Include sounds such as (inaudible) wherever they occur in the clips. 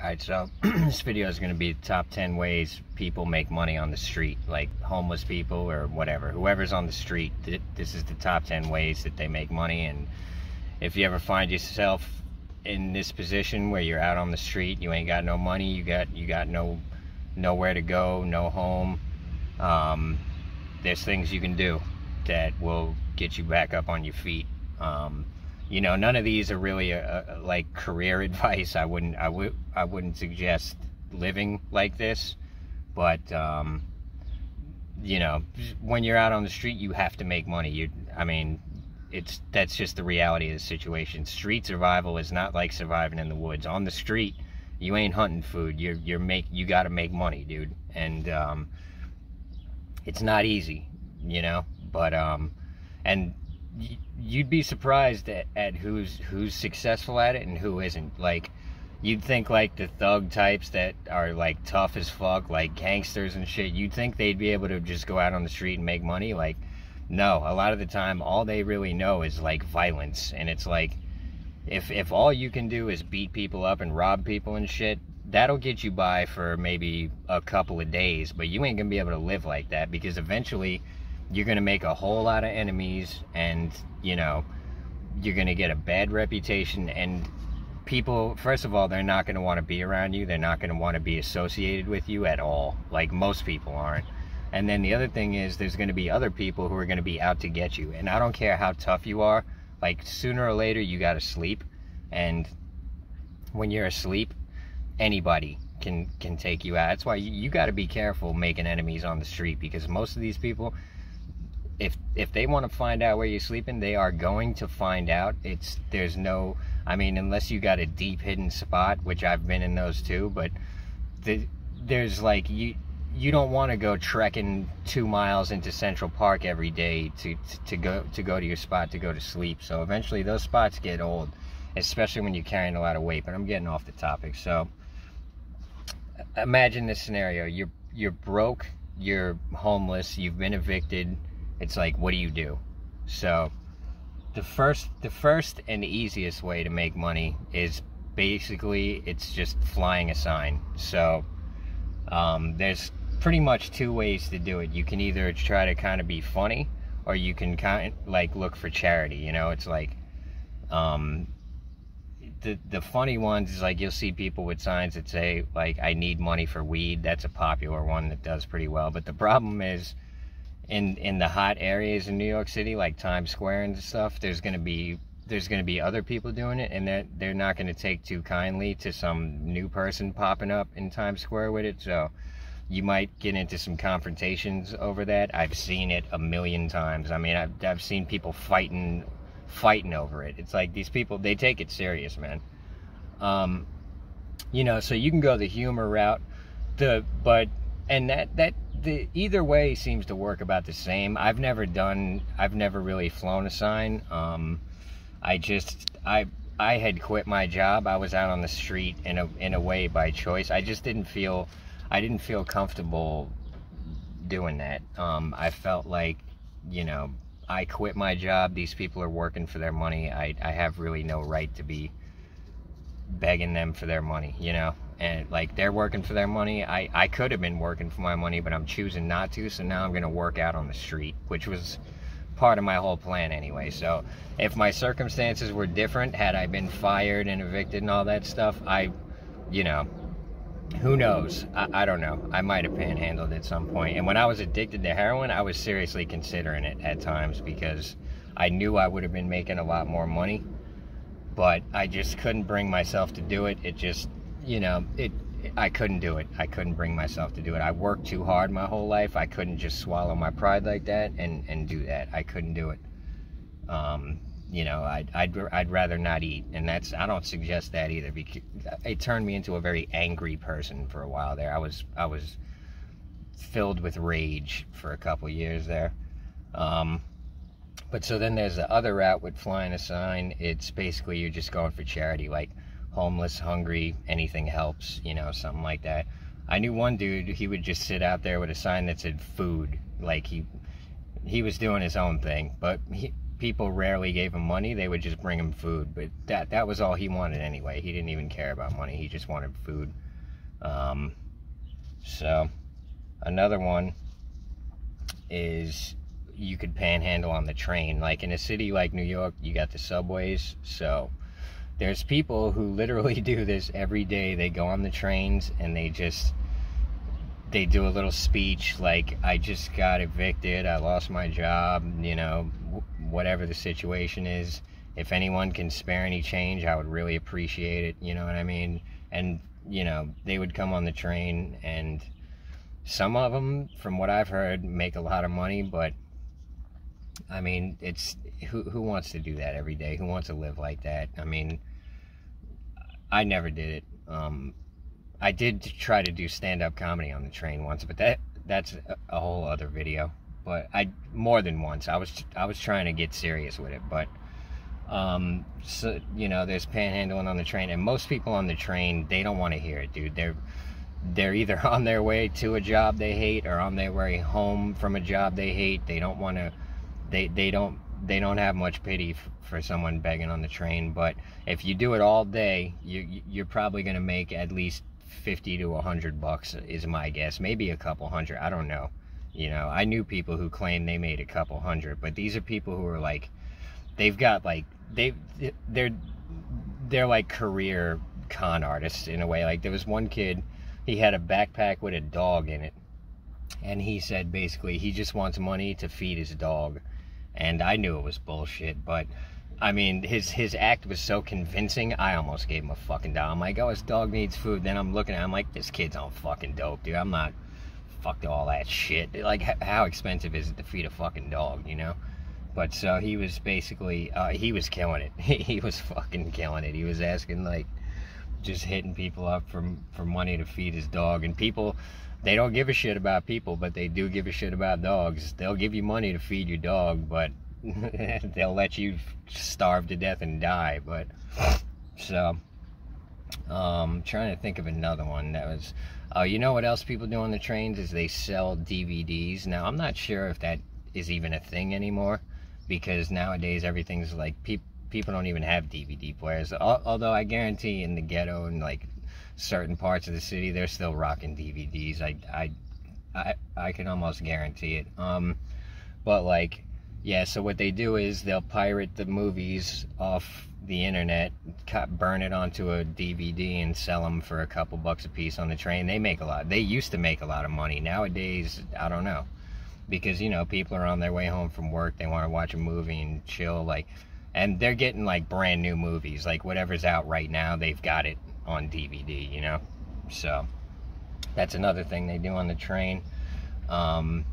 Alright, so (clears throat) this video is going to be the top 10 ways people make money on the street, like homeless people or whatever. Whoever's on the street, this is the top 10 ways that they make money. And if you ever find yourself in this position where you're out on the street, you ain't got no money, you got you got no nowhere to go, no home, um, there's things you can do that will get you back up on your feet. Um, you know, none of these are really a, a, like career (laughs) advice. I wouldn't, I would, I wouldn't suggest living like this, but um, you know, when you're out on the street, you have to make money. You, I mean, it's that's just the reality of the situation. Street survival is not like surviving in the woods. On the street, you ain't hunting food. You're you're make you got to make money, dude, and um, it's not easy, you know. But um, and you'd be surprised at, at who's who's successful at it and who isn't. Like, you'd think like the thug types that are like tough as fuck, like gangsters and shit. You'd think they'd be able to just go out on the street and make money. Like, no. A lot of the time, all they really know is like violence, and it's like, if if all you can do is beat people up and rob people and shit, that'll get you by for maybe a couple of days. But you ain't gonna be able to live like that because eventually you're going to make a whole lot of enemies and, you know, you're going to get a bad reputation and people, first of all, they're not going to want to be around you. They're not going to want to be associated with you at all. Like most people aren't. And then the other thing is there's going to be other people who are going to be out to get you. And I don't care how tough you are. Like sooner or later, you got to sleep. And when you're asleep, anybody can can take you out. That's why you, you got to be careful making enemies on the street because most of these people if if they want to find out where you're sleeping, they are going to find out. It's there's no, I mean, unless you got a deep hidden spot, which I've been in those too. But the, there's like you you don't want to go trekking two miles into Central Park every day to, to, to go to go to your spot to go to sleep. So eventually those spots get old, especially when you're carrying a lot of weight. But I'm getting off the topic. So imagine this scenario: you're you're broke, you're homeless, you've been evicted it's like what do you do so the first the first and easiest way to make money is basically it's just flying a sign so um, there's pretty much two ways to do it you can either try to kind of be funny or you can kind of like look for charity you know it's like um, the the funny ones is like you'll see people with signs that say like I need money for weed. That's a popular one that does pretty well. But the problem is in in the hot areas in New York City, like Times Square and stuff, there's gonna be there's gonna be other people doing it, and they're they're not gonna take too kindly to some new person popping up in Times Square with it. So you might get into some confrontations over that. I've seen it a million times. I mean, I've I've seen people fighting fighting over it. It's like these people they take it serious, man. Um, you know, so you can go the humor route, the but and that that the either way seems to work about the same. I've never done. I've never really flown a sign. Um, I just I I had quit my job. I was out on the street in a in a way by choice. I just didn't feel I didn't feel comfortable doing that. Um, I felt like you know I quit my job. These people are working for their money. I I have really no right to be begging them for their money. You know and like they're working for their money. I, I could have been working for my money, but I'm choosing not to. So now I'm going to work out on the street, which was part of my whole plan anyway. So if my circumstances were different, had I been fired and evicted and all that stuff, I, you know, who knows? I, I don't know. I might have panhandled at some point. And when I was addicted to heroin, I was seriously considering it at times because I knew I would have been making a lot more money. But I just couldn't bring myself to do it. It just you know, it, I couldn't do it. I couldn't bring myself to do it. I worked too hard my whole life. I couldn't just swallow my pride like that and, and do that. I couldn't do it. Um, you know, I'd, I'd, I'd rather not eat. And that's, I don't suggest that either because it turned me into a very angry person for a while there. I was, I was filled with rage for a couple years there. Um, but so then there's the other route with flying a sign. It's basically you're just going for charity. Like, homeless, hungry, anything helps, you know, something like that. I knew one dude, he would just sit out there with a sign that said food. Like he he was doing his own thing. But he people rarely gave him money. They would just bring him food, but that that was all he wanted anyway. He didn't even care about money. He just wanted food. Um, so another one is you could panhandle on the train. Like in a city like New York, you got the subways. So there's people who literally (laughs) do this every day. They go on the trains and they just they do a little speech like I just got evicted, I lost my job, you know, whatever the situation is. If anyone can spare any change, I would really appreciate it, you know what I mean? And you know, they would come on the train and some of them from what I've heard make a lot of money, but I mean, it's who who wants to do that every day? Who wants to live like that? I mean, I never did it. Um, I did try to do stand-up comedy on the train once, but that that's a whole other video. But I more than once. I was I was trying to get serious with it, but um, so you know, there's panhandling on the train, and most people on the train they don't want to hear it, dude. They're they're either (laughs) on their way to a job they hate or on their way home from a job they hate. They don't want to. They they don't they don't have much pity for someone begging on the train. But if you do it all day, you you're probably gonna make at least 50 to 100 bucks is my guess. Maybe a couple hundred i don't know. You know i knew people who claimed they made a couple hundred but these are people who are like they've got like they they're they're like career con artists in a way. Like there was one kid he had a backpack with a dog in it and he said basically he just wants money to feed his dog and i knew it was bullshit but I mean, his his act was so convincing. I almost gave him a fucking dollar. I'm like, oh, his dog needs food. Then I'm looking at him like, this kid's on fucking dope, dude. I'm not fucked all that shit. Like, how expensive is it to feed a fucking dog, you know? But so he was basically, uh, he was killing it. (laughs) he was fucking killing it. He was asking like, just hitting people up for for money to feed his dog, and people. They don't give a shit about people, but they do give a shit about dogs. They'll give you money to feed your dog, but (laughs) they'll let you starve to death and die. But so, um, trying to think of another one that was. Oh, you know what else people do on the trains is they sell DVDs. Now I'm not sure if that is even a thing anymore, because nowadays everything's like people people don't even have DVD players. Although I guarantee in the ghetto and like certain parts of the city, they're still rocking DVDs. I I I, I can almost guarantee it. Um, but like yeah, so what they do is they'll pirate the movies off the internet, cut, burn it onto a DVD, and sell them for a couple bucks a piece on the train. They make a lot. They used to make a lot of money. Nowadays, I don't know, because you know people are on their way home from work. They want to watch a movie and chill, like, and they're getting like brand new movies, like whatever's out right now. They've got it on DVD, you know. So that's another thing they do on the train. Um,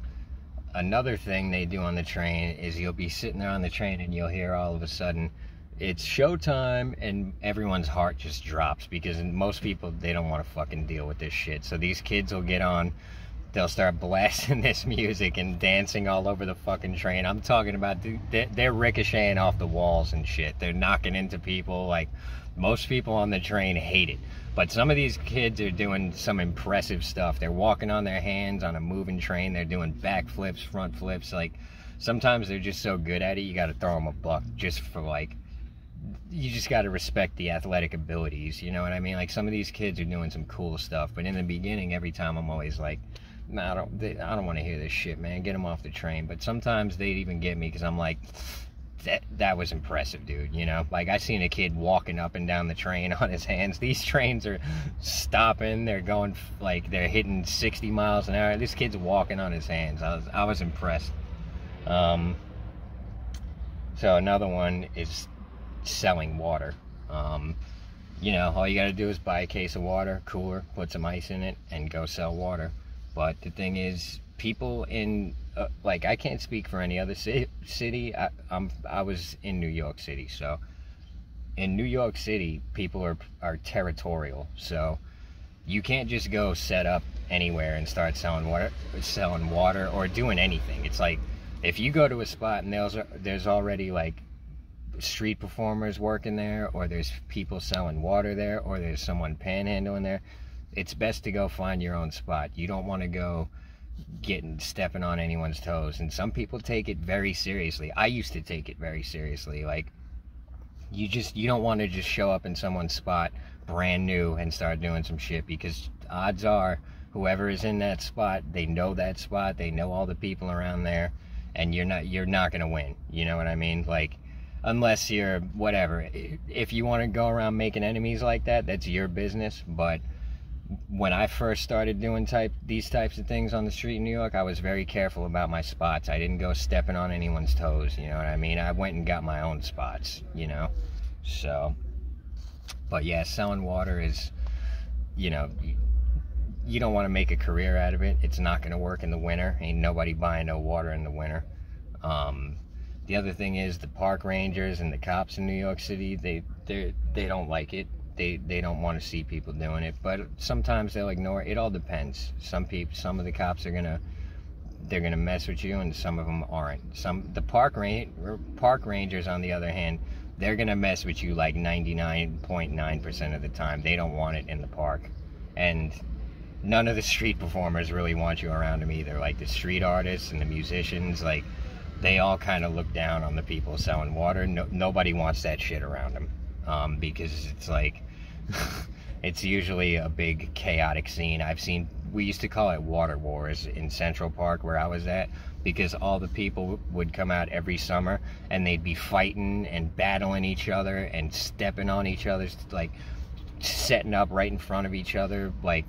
another thing they do on the train is you'll be sitting there on the train and you'll hear all of a sudden it's showtime and everyone's heart just drops because most people they don't want to fucking deal with this shit so these kids will get on they'll start (laughs) blasting this music and dancing all over the fucking train i'm talking about they're ricocheting off the walls and shit they're knocking into people like most people on the train hate it but some of these kids are doing some impressive stuff. They're walking on their hands on a moving train. They're doing back flips, front flips. Like sometimes they're just so good at it, you got to throw them a buck just for like. You just got to respect the athletic abilities. You know what I mean? Like some of these kids are doing some cool stuff. But in the beginning, every time I'm always like, nah, I don't, I don't want to hear this shit, man. Get them off the train. But sometimes they'd even get me because I'm like, that that was impressive, dude. You know, like I seen a kid walking up and down the train (laughs) on his hands. These trains are stopping. They're going like they're hitting 60 miles an hour. This kid's walking on his hands. I was I was impressed. Um, so another one is selling water. Um, you know, all you got to do is buy a case of water, cooler, put some ice in it, and go sell water. But the thing is, people in uh, like I can't speak for any other city. I, I'm I was in New York City, so in New York City, people are are territorial. So you can't just go set up anywhere and start selling water, selling water or doing anything. It's like if you go to a spot and there's there's already like street performers working there, or there's people selling water there, or there's someone panhandling there. It's best to go find your own spot. You don't want to go getting stepping on anyone's toes and some people take it very seriously. I used to take it very seriously like you just you don't want to just show up in someone's spot brand new and start doing some shit because odds are whoever is in that spot they know that spot they know all the people around there and you're not you're not going to win you know what i mean? Like unless you're whatever if you want to go around making enemies like that that's your business but when I first started doing type these types of things on the street in New York, I was very careful about my spots. I didn't go stepping on anyone's toes, you know what I mean? I went and got my own spots, you know. So but yeah, selling water is you know, you don't want to make a career out of it. It's not going to work in the winter. Ain't nobody buying no water in the winter. Um, the other thing is the park rangers and the cops in New York City, they they they don't like it. They they don't want to see people doing it, but sometimes they'll ignore it. It all depends. Some people, some of the cops are gonna they're gonna mess with you, and some of them aren't. Some the park ranger park rangers, on the other hand, they're gonna mess with you like 99.9% of the time. They don't want it in the park, and none of the (laughs) street performers really want you around them either. Like the street artists and the musicians, like they all kind of look down on the people selling water. No, nobody wants that shit around them um, because it's like (laughs) it's usually a big chaotic scene. I've seen we used to call it water wars in Central Park where I was at because all the people would come out every summer and they'd be fighting and battling each other and stepping on each other's like setting up right in front of each other like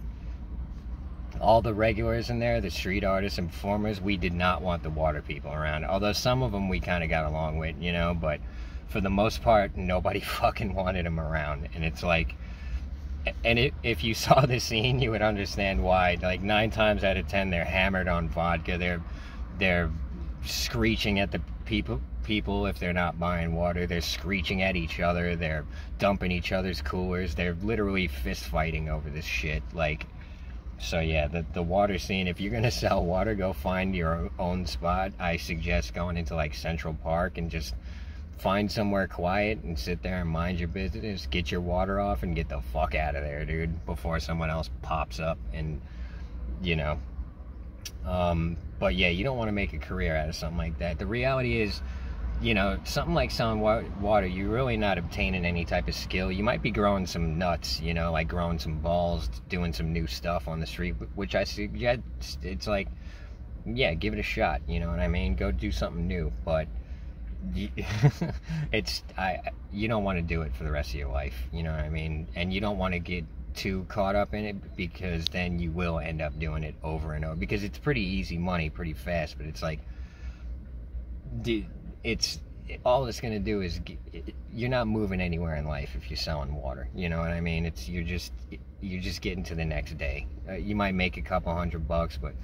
all the regulars in there, the street artists and performers, we did not want the water people around. Although some of them we kind of got along with, you know, but for the most part, nobody (laughs) fucking wanted them around. And it's like, and it, if you (laughs) saw the scene, you would understand why. Like nine times out of ten, they're hammered on vodka. They're they're screeching at the people people if they're not buying water. They're screeching at each other. They're dumping each other's coolers. They're literally fist fighting over this shit. Like so yeah, the, the water scene, if you're to (laughs) sell water, go find your own spot. I suggest going into like Central Park and just find somewhere quiet and sit there and mind your business. Get your water off and get the fuck out of there, dude, before someone else pops up and, you know. Um, but yeah, you don't want to make a career out of something like that. The reality is, you know, something like selling water, you're really not obtaining any type of skill. You might be growing some nuts, you know, like growing some balls, doing some new stuff on the street, which I suggest, it's like, yeah, give it a shot, you know what I mean? Go do something new, but (laughs) it's, I, you don't want to do it for the rest of your life, you know what I mean? And you don't want to get too caught up in it because then you will end up doing it over and over because it's pretty easy money pretty fast, but it's like, dude, it's all it's going to do is you're not moving anywhere in life if you're selling water you know what i mean it's you're just you're just getting to the next day uh, you might make a couple hundred bucks but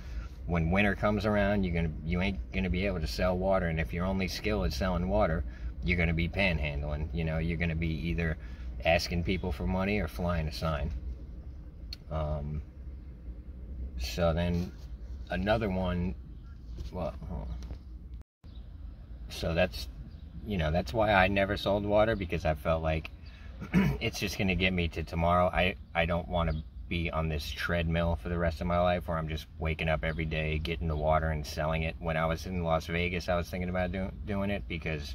when winter comes around you're gonna you ain't gonna be able to sell water. And if your only skill is selling water you're gonna be panhandling. You know you're gonna be either asking people for money or flying a sign. Um, so then another one well so that's, you know, that's why I never sold water because I felt like (clears throat) it's just going to get me to tomorrow. I, I don't want to be on this treadmill for the rest of my life where I'm just waking up every day, getting the water and selling it. When I was in Las Vegas, I was thinking about do, doing it because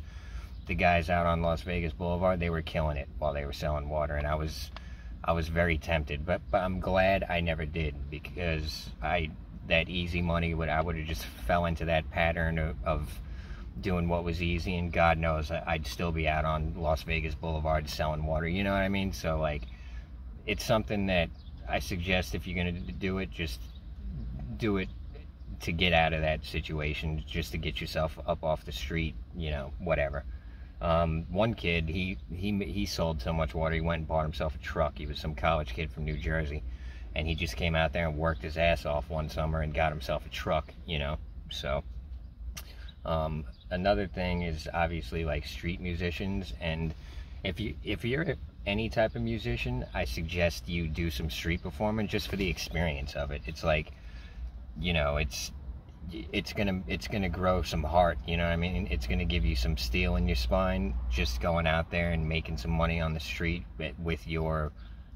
the guys out on Las Vegas Boulevard, they were killing it while they were selling water. And I was, I was very tempted, but, but I'm glad I never did because I, that easy money would, I would have just fell into that pattern of, of doing what was easy and god knows i'd still be out on las vegas boulevard selling water you know what i mean so like it's something that i suggest if you're going to do it just do it to get out of that situation just to get yourself up off the street you know whatever. Um, one kid he he he sold so much water he went and bought himself a truck. He was some college kid from new jersey and he just came out there and worked his ass off one summer and got himself a truck you know so. Um, another thing is obviously like street musicians and if you if you're any type of musician i suggest you do some street performing just for the experience of it. It's like you know it's it's gonna it's gonna grow some heart you know what i mean? It's gonna give you some steel in your spine just going out there and making some money on the street with your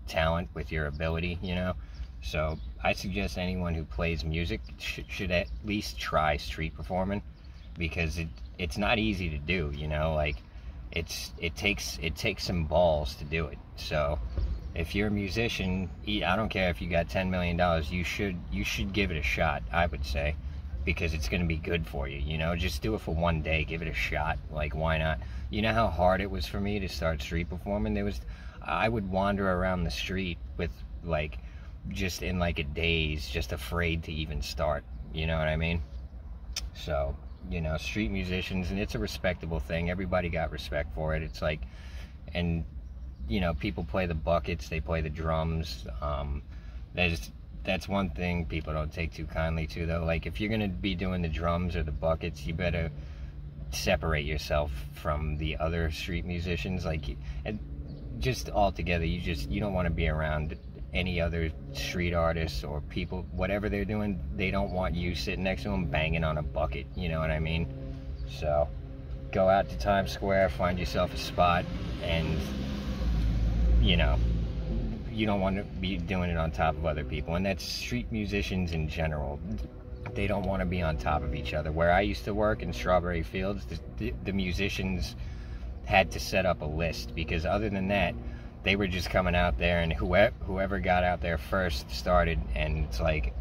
talent with your ability you know? So I suggest anyone who plays music sh- should at least try street performing because it it's not easy to do. You know, like it's it takes it takes some balls to do it. So if you're a musician, I don't care if you got ten million dollars, you should you should give it a shot. I would say because it's going to be good for you. You know, just do it for one day, give it a shot. Like why not? You know how hard it was for me to start street performing. There was I would wander around the street with like just in like a daze, just afraid to even start. You know what I mean? So, you know, street musicians, and it's a respectable thing. Everybody got respect for it. It's like, and, you know, people play the buckets, they play the drums. Um, there's, that's one thing people don't take too kindly to, though. Like, if you're to be doing the drums or the buckets, you better separate yourself from the other street musicians. Like, and just altogether, you just, you don't want to be around any other street artists or people, whatever they're doing, they don't want you sitting next to them banging on a bucket. You know what I mean? So go out to Times Square, find yourself a spot, and you know, you don't want to be doing it on top of other people. And that's street musicians in general. They don't want to be on top of each other. Where I used to work in Strawberry Fields, the, the, the musicians had to set up a list because other than that, they were just coming out there, and whoever whoever got out there first started, and it's like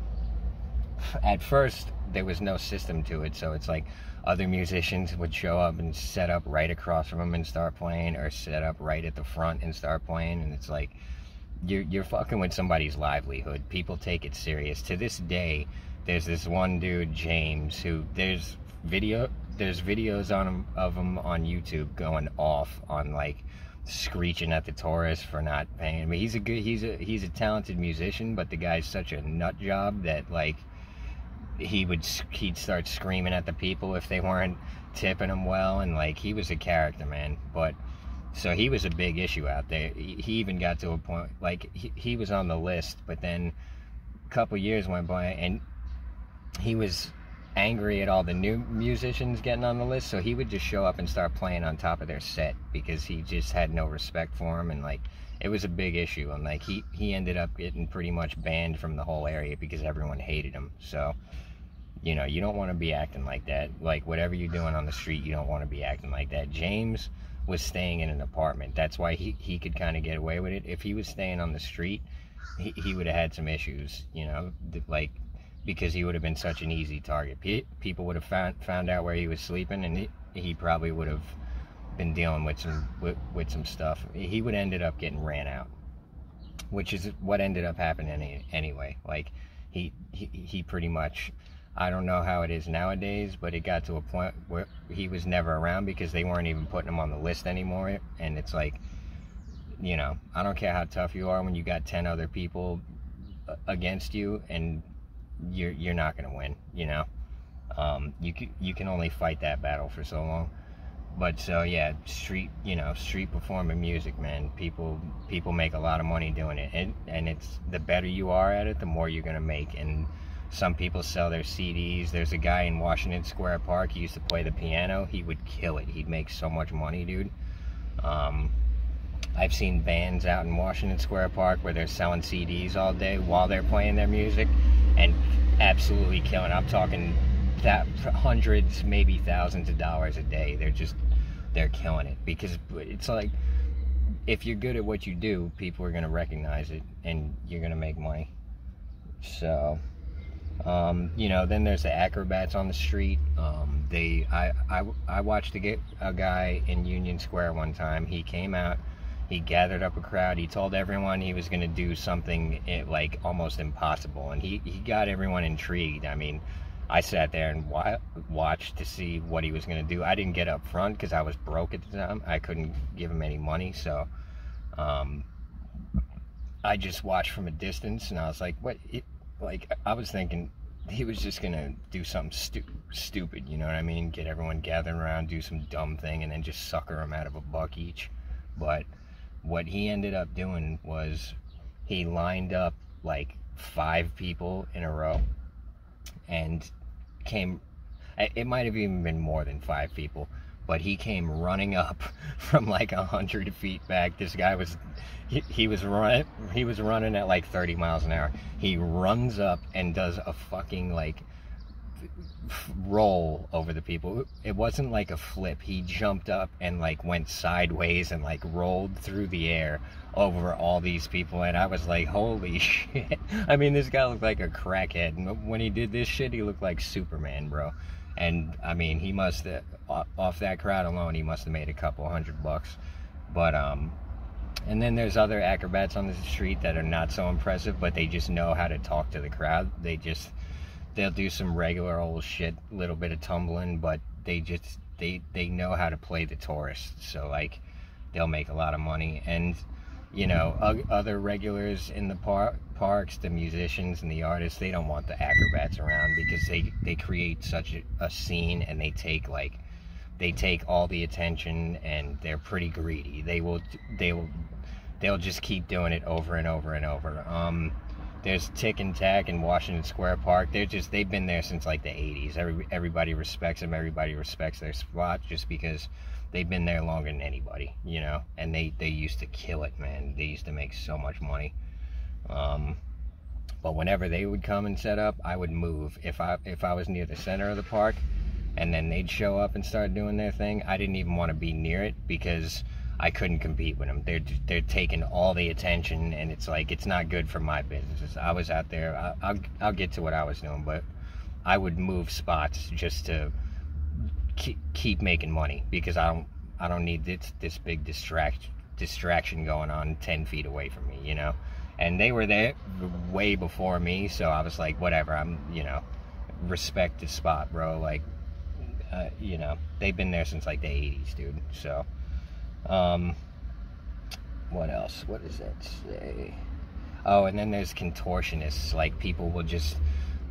at first there was no system to it, so it's like other musicians would show up and set up right across from them and start playing, or set up right at the front and start playing, and it's like you're you're fucking with somebody's livelihood. People take it serious. To this day, there's this one dude James who there's video there's videos on him of him on YouTube going off on like screeching at the tourists for not paying. I mean, he's a good, he's a he's a talented musician, but the guy's such a nut job that like he would he'd start screaming at the people if they weren't tipping him well, and like he was a character, man. But so he was a big issue out there. He even got to a point like he, he was on the list, but then a couple years went by and he was angry at all the new musicians getting on the list, so he would just show up and start playing on top of their set because he just had no respect for them and like it was a big issue and like he he ended up getting pretty much banned from the whole area because everyone hated him. So you know, you don't want to be acting like that. Like whatever you're doing on the street, you don't want to be acting like that. James was staying in an apartment. That's why he, he could kind of get away with it. If he was staying on the street, he, he would have had some issues, you know, like because he would have been such an easy target. People would have found found out where he was sleeping, and he, he probably would have been dealing with some with, with some stuff. He would ended up getting ran out, which is what ended up happening anyway. Like he, he he pretty much. I don't know how it is nowadays, but it got to a point where he was never around because they weren't even putting him on the list anymore. And it's like, you know, I don't care how tough you are when you got 10 other people against you and you're you're not going to win. You know, um, you can you can only fight that battle for so long. But so yeah, street you know street performing music, man. People people make a lot of money doing it, and and it's the better you are at it, the more you're going to make. And some people sell their CDs. There's a guy in Washington Square Park. He used to play the piano. He would kill it. He'd make so much money, dude. Um, I've seen bands out in Washington Square Park where they're selling CDs all day while they're playing their music and absolutely killing. I'm talking that hundreds, maybe thousands of dollars a day. They're just they're killing it because it's like if you're good at what you do, people are going to recognize it and you're going to make money. So, um, you know, then there's the acrobats on the street. Um, they, I, I, I watched a, a guy in Union Square one time. He came out he gathered up a crowd. He told everyone he was going to do something eh, like almost impossible, and he, he got everyone intrigued. I mean, I sat there and wa- watched to see what he was going to do. I didn't get up front because I was broke at the time. I couldn't give him any money, so um, I just watched from a distance, and I was like, "What?" It, like I was thinking he was just gonna do something stu- stupid, you know what I mean? Get everyone gathered around, do some dumb thing, and then just sucker them out of a buck each. But what he ended up doing was he lined up like five people in a row and came it might have even been more than five people but he came running up (laughs) from like a hundred feet back. This guy was he, he was running he was running at like 30 miles an hour. He runs up and does a fucking like roll over the people. It wasn't like a flip. He jumped up and like went sideways and like rolled through the air over all these people and I was like, holy (laughs) shit. I mean, this guy looked like a crackhead. And when he did this shit, he looked like Superman, bro. And I mean, he must have, off that crowd alone, he must have made a couple hundred bucks. But, um, and then there's other acrobats on the street that are not so impressive, but they just know how to talk to the crowd. They just, they'll do some regular old shit, little bit of tumbling, but they just, they, they know how to play the tourist. So, like, they'll make a lot of money. And, you know, other regulars in the par- parks, the musicians and the artists, they don't want the acrobats around because they they create such a, a, scene and they take like they take all the attention and they're pretty greedy. They will they will they'll just keep doing it over and over and over. Um, there's Tic and Tac in Washington Square Park. They're just they've been there since like the 80s. Every everybody respects them. Everybody respects their spot just because they've been there longer than anybody, you know, and they, they used to kill it, man. They used to make so much money. Um, but whenever they would come and set up, I would move. If I if I was near the center of the park, and then they'd show up and start doing their thing, I didn't even want to be near it because I couldn't compete with them. They're they're taking all the attention, and it's like it's not good for my business. I was out there. I, I'll I'll get to what I was doing, but I would move spots just to keep, keep making money because I don't I don't need this this big distract distraction going on 10 feet away from me, you know. And they were there way before me, so I was like, whatever. I'm, you know, respect the spot, bro. Like, uh, you know, they've been there since like the 80s, dude. So, um, what else? What does that say? Oh, and then there's contortionists. Like, people will just,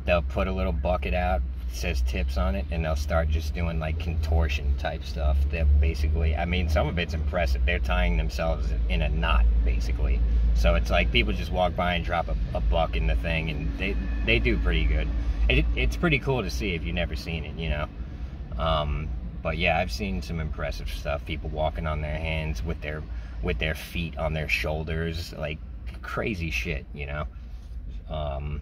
they'll put a little bucket out, says tips on it and they'll start just doing like contortion type stuff that basically i mean some of it's impressive they're tying themselves in a knot basically so it's like people just walk by and drop a, a buck in the thing and they they do pretty good it, it's pretty cool to see if you've never seen it you know um, but yeah i've seen some impressive stuff people walking on their hands with their with their feet on their shoulders like crazy shit you know um,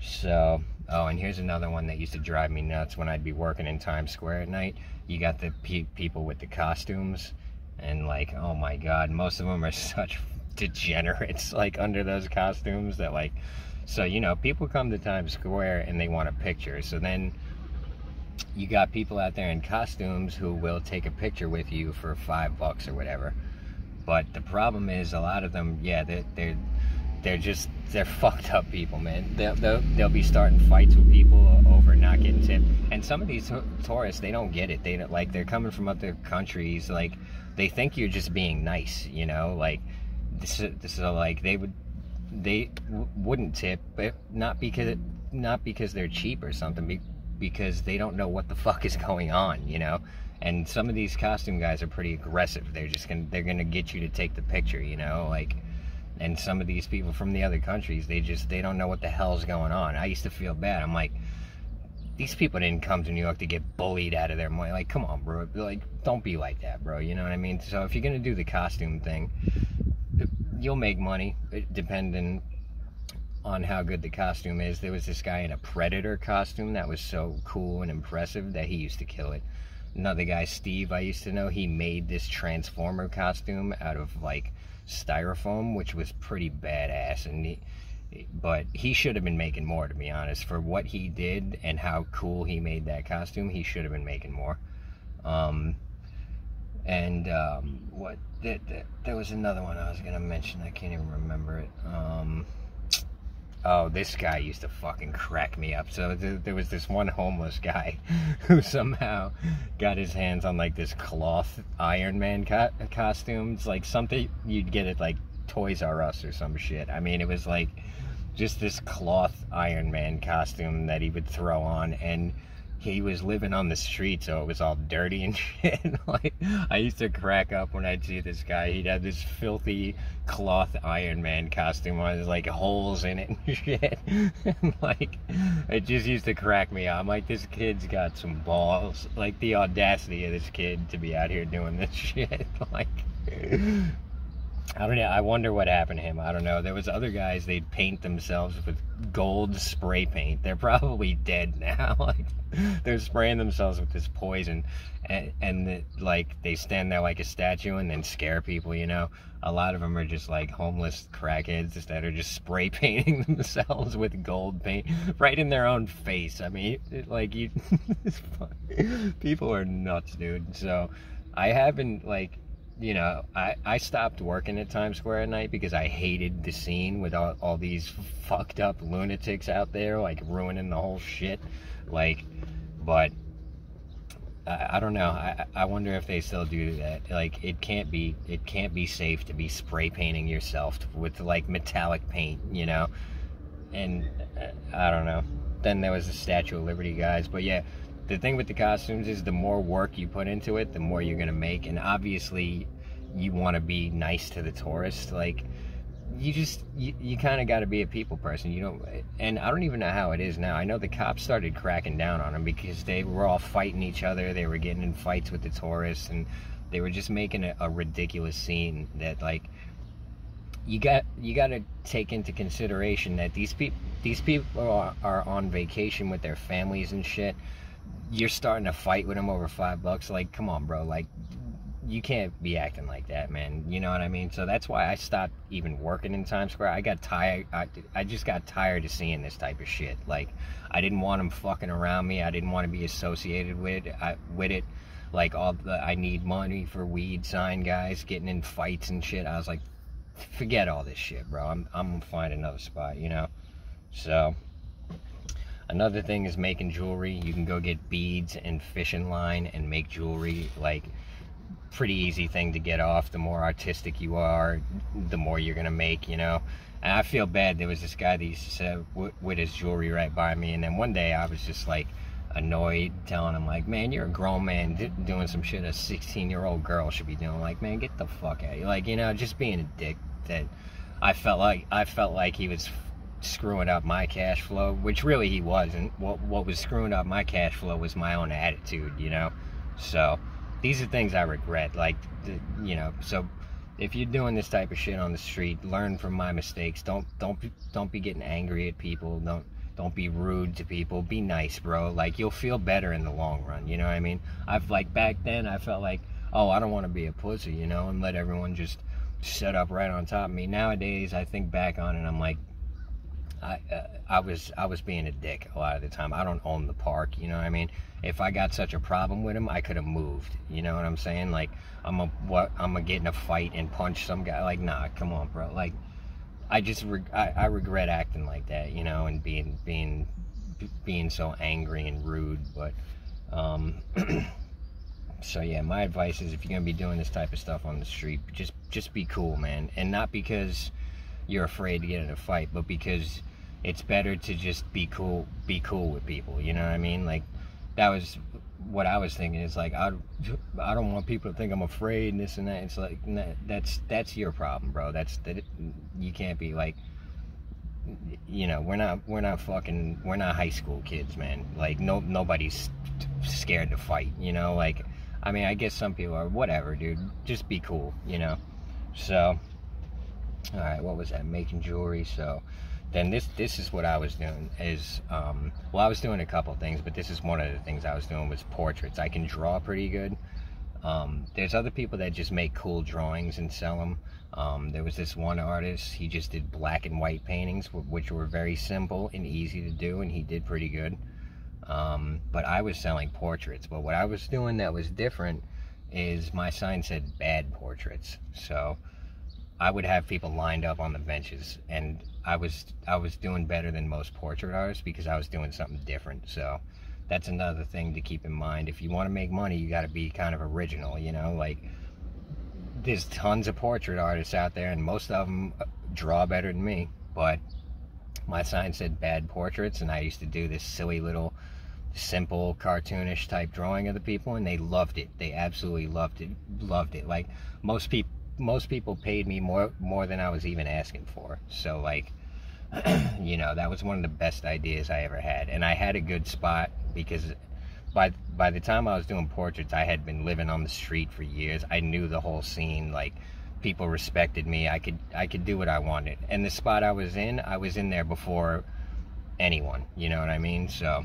so Oh, and here's another one that used to drive me nuts when I'd be working in Times Square at night. You got the pe people with the costumes, and like, oh my god, most of them are (laughs) such degenerates, like, under those costumes that, like, so, you know, people come to Times Square and they want a picture. So then you got people out there in costumes who will take a picture with you for five bucks or whatever. But the problem is, a lot of them, yeah, they're, they're they're just they're (laughs) fucked up people, man. They'll, they'll, they'll be starting fights with people over not getting tipped. And some of these tourists, they don't get it. They don't, like they're coming from other countries. Like they think you're just being nice, you know. Like this, this is like they would they wouldn't tip, but not because not because they're cheap or something, because they don't know what the (laughs) fuck is going on, you know. And some of these costume guys are pretty aggressive. They're just gonna they're gonna get you to take the picture, you know, like and some of these people from the other countries they just they don't know what the hell's going on. I used to feel bad. I'm like these people didn't come to new york to get bullied out of their money like come on bro. Like don't be like that bro. You know what i mean? So if you're gonna do the costume thing you'll make money depending on how good the costume is there was this guy in a predator costume that was so cool and impressive that he used to kill it another guy steve i used to know he made this transformer costume out of like styrofoam, which was pretty badass. And he, but he should have been making more, to be honest, for what he did and how cool he made that costume. He should have been making more. Um, and um, what there, there was another one I was gonna mention. I can't even remember it. Um, Oh, this guy used to fucking crack me up. So th there was this one homeless guy (laughs) who somehow got his hands on like this cloth Iron Man co costumes, like something you'd get at like Toys R Us or some shit. I mean, it was like just this cloth Iron Man costume that he would throw on, and he was living on the street, so it was all dirty and (laughs) shit. like I used to crack up when I'd see this guy. He'd have this filthy cloth Iron Man costume on, there's like holes in it and (laughs) shit. and like it just used to crack me up. I'm like, this kid's got some balls. Like the audacity of this kid to be out here doing this (laughs) shit. like I don't know. I wonder what happened to him. I don't know. There was other guys. They'd paint themselves with gold spray paint. They're (laughs) probably dead now. (laughs) like they're spraying themselves with this poison, and and the, like they stand there like a statue and then scare people. You know, a lot of them are just like homeless crackheads that are just (laughs) spray painting themselves with gold paint right in their own face. I mean, it, like you, people are nuts, dude. So I haven't like you know, I, I stopped working at Times Square at night because I hated the scene with all, all these fucked up lunatics out there, like ruining the whole shit. Like, but I, I don't know. I, I wonder if they still do that. Like, it can't be it can't be safe to be spray painting yourself with like metallic paint, you know. And uh, I don't know. Then there was the Statue of Liberty guys, but yeah, the thing with the costumes is the more work you put into it, the more you're gonna make. And obviously, you want to be nice to the tourist. Like, you just you, you kind of got to be a people person. You don't, and I don't even know how it is now. I know the cops started cracking down on them because they were all fighting each other. They were getting in fights with the tourists, and they were just making a, a ridiculous scene that like you got you got to take into consideration that these people these people are, are on vacation with their families and shit you're starting to fight with him over five bucks. Like, come on, bro. Like, you can't be acting like that, man. You know what I mean? So that's why I stopped even working in Times Square. I got tired. I, I just got tired of seeing this type of shit. Like, I didn't want him fucking around me. I didn't want to be associated with it. I, with it. Like all the I need money for weed sign guys getting in fights and shit. I was like, forget all this shit, bro. I'm I'm gonna find another spot, you know. So Another thing is making jewelry. You can go get beads and fishing line and make jewelry. Like, pretty easy thing to get off. The more artistic you are, the more you're gonna make, you know. And I feel bad. There was this guy that used to sit with his jewelry right by me, and then one day I was just like annoyed, telling him like, "Man, you're a grown man doing some shit a 16 year old girl should be doing." Like, man, get the fuck out. Like, you know, just being a dick. That I felt like I felt like he was screwing up my cash flow, which really he wasn't. What what was screwing up my cash flow was my own attitude, you know. So these are things I regret. Like, you know, so if you're doing this type of shit on the street, learn from my mistakes. Don't don't don't be getting angry at people. Don't don't be rude to people. Be nice, bro. Like you'll feel better in the long run. You know what I mean? I've like back then I felt like, oh, I don't want to be a pussy, you know, and let everyone just set up right on top of me. Nowadays, I think back on it, I'm like, I, uh, I was I was being a dick a lot of the time. I don't own the park, you know what I mean? If I got such a problem with him, I could have moved. You know what I'm saying? Like I'm a what I'm gonna get in a fight and punch some guy. Like nah, come on, bro. Like I just I, I regret acting like that, you know, and being being being so angry and rude. But um, (clears throat) so yeah, my advice is if you're gonna be doing this type of stuff on the street, just just be cool, man, and not because you're afraid to get in a fight, but because it's better to just be cool be cool with people you know what i mean? Like that was what i was thinking is like i i don't want people to think i'm afraid and this and that it's like that's that's your problem bro that's that you can't be like you know we're not we're not fucking we're not high school kids man like no nobody's scared to fight you know like i mean i guess some people are whatever dude just be cool you know? So all right what was that making jewelry so then this this is what I was doing is um, well I was doing a couple things but this is one of the things I was doing was portraits. I can draw pretty good. Um, there's other people that just make cool drawings and sell them um, there was this one artist he just did black and white paintings which were very simple and easy to do and he did pretty good. Um, but I was selling portraits. But what I was doing that was different is my sign said bad portraits. So I would have people lined up on the benches and I was I was doing better than most portrait artists because I was doing something different. So that's another thing to keep in mind. If you want to make money, you got to be kind of original, you know, like there's tons of portrait artists out there and most of them uh, draw better than me, but my sign said bad portraits and I used to do this silly little simple cartoonish type drawing of the people and they loved it they absolutely loved it loved it like most people most people paid me more more than I was even asking for. So like (clears throat) you know that was one of the best ideas I ever had. And I had a good spot because by by the time I was doing portraits I had been living on the street for years. I knew the whole scene. Like people respected me. I could I could do what I wanted. And the spot I was in I was in there before anyone. You know what I mean? So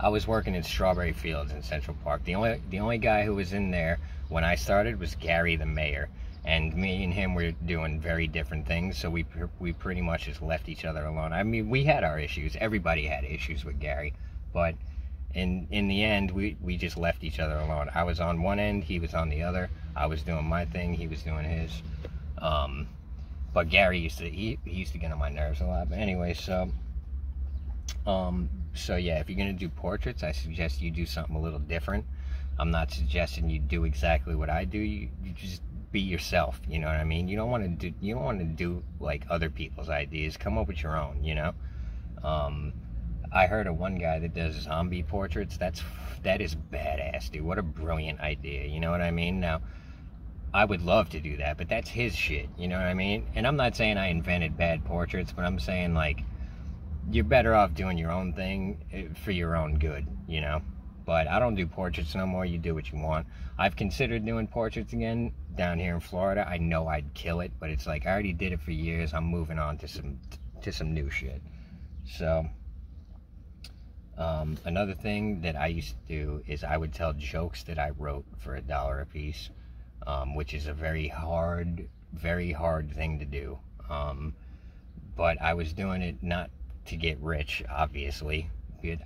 I was working in Strawberry Fields in Central Park. The only the only guy who was in there when I started was Gary the mayor, and me and him were doing very different things. So we we pretty much just left each other alone. I mean, we had our issues. Everybody had issues with Gary, but in in the end, we we just left each other alone. I was on one end, he was on the other. I was doing my thing, he was doing his. Um, but Gary used to he, he used to get on my nerves a lot. But anyway, so um, so yeah, if you're gonna do portraits, I suggest you do something a little different. I'm not suggesting you do exactly what I do. You, you just be yourself. You know what I mean? You don't want to do you don't want to do like other people's ideas. Come up with your own. You know. Um, I heard of one guy that does zombie portraits. That's that is badass, dude. What a brilliant idea. You know what I mean? Now, I would love to do that, but that's his shit. You know what I mean? And I'm not saying I invented bad portraits, but I'm saying like you're better off doing your own thing eh, for your own good, you know. But I don't do portraits no more. You do what you want. I've considered doing portraits again down here in Florida. I know I'd kill it, but it's like I already did it for years. I'm moving on to some to some new shit. So um, another thing that I used to do is I would tell jokes that I wrote for a dollar a piece, um, which is a very hard, very hard thing to do. Um, but I was doing it not to get rich, obviously.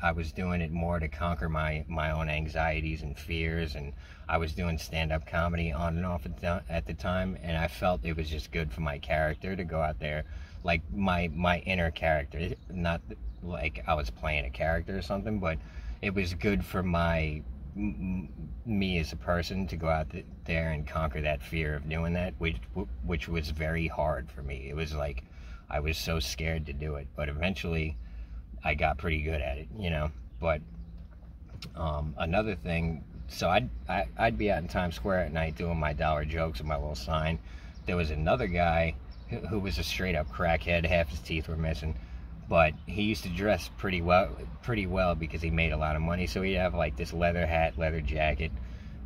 I was doing it more to conquer my, my own anxieties and fears, and I was doing stand-up comedy on and off at the time, and I felt it was just good for my character to go out there, like my my inner character, not like I was playing a character or something, but it was good for my me as a person to go out there and conquer that fear of doing that, which which was very hard for me. It was like I was so scared to do it, but eventually I got pretty good at it, you know. But um, another thing, so I'd I, would i would be out in Times Square at night doing my dollar jokes and my little sign. There was another guy who, who was a straight up crackhead, half his teeth were missing, but he used to dress pretty well, pretty well because he made a lot of money. So he'd have like this leather hat, leather jacket,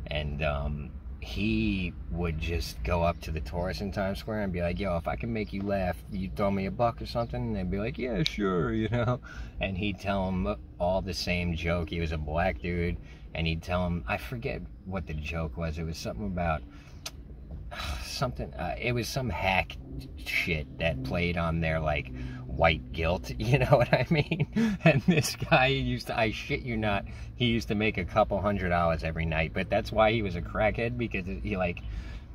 and um, he would just go up to the tourists in Times Square and be like, yo, if I can make you laugh, you throw me a buck or something? And they'd be like, yeah, sure, (laughs) you know? And he'd tell them all the same joke. He was a black dude, and he'd tell them, I forget what the joke was. It was something about (sighs) something, uh, it was some hack shit that played on their, like, white guilt, (laughs) you know what I mean? And this guy used to, I shit you not, he used to make a couple hundred dollars every night, but that's why he was a crackhead because he like,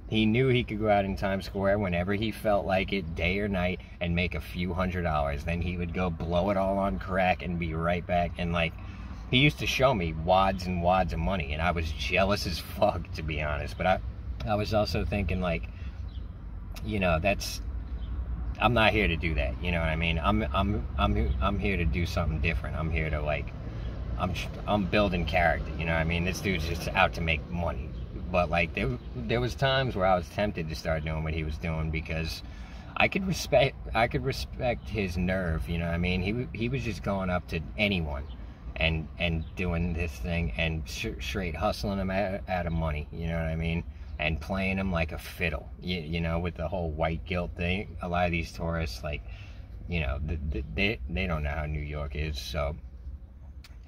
he knew he could go out in Times Square whenever he felt like it, day or night, and make a few hundred dollars. Then he would go blow it all on crack and be right back. And like, he used to show me wads and wads of money, and I was jealous as fuck, to be honest. But I, I was also thinking like, you know, that's I'm not here to do that. You know what I mean? I'm I'm I'm I'm here to do something different. I'm here to like I'm I'm building character. You know what I mean? This dude's just out to make money. But like there there was times where I was tempted to start doing what he was doing because I could respect I could respect his nerve. You know what I mean? He he was just going up to anyone and and doing this thing and straight hustling them out, out of money. You know what I mean? And playing them like a fiddle. You, you know, with the whole white guilt thing. A lot of these tourists, like, you know, they they don't know how New York is. So,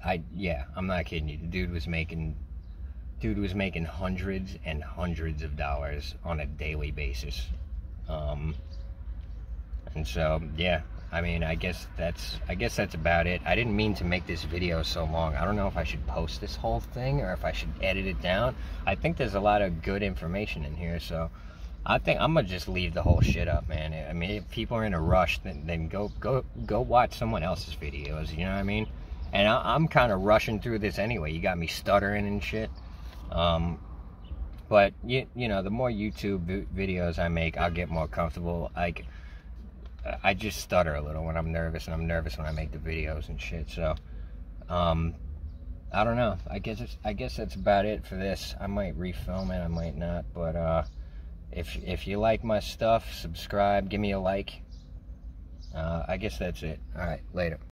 I yeah, I'm not kidding you. The dude was making, dude was making hundreds and hundreds of dollars on a daily basis. Um, and so yeah, I mean, I guess that's I guess that's about it. I didn't mean to make this video so long. I don't know if I should post this whole thing or if I should edit it down. I think there's a lot of good information in here, so I think I'm gonna just leave the whole shit up, man. I mean, if people are in a rush, then, then go go go watch someone else's videos. You know what I mean? And I, am kind of rushing through this anyway. You got me stuttering and shit. Um, but you you know, the more YouTube videos I make, I'll get more comfortable. Like I just stutter a little when I'm nervous, and I'm nervous when I make the videos and shit. So, um, I don't know. I guess it's, I guess that's about it for this. I might refilm it. I might not. But uh, if if you like my stuff, subscribe. Give me a like. Uh, I guess that's it. All right. Later.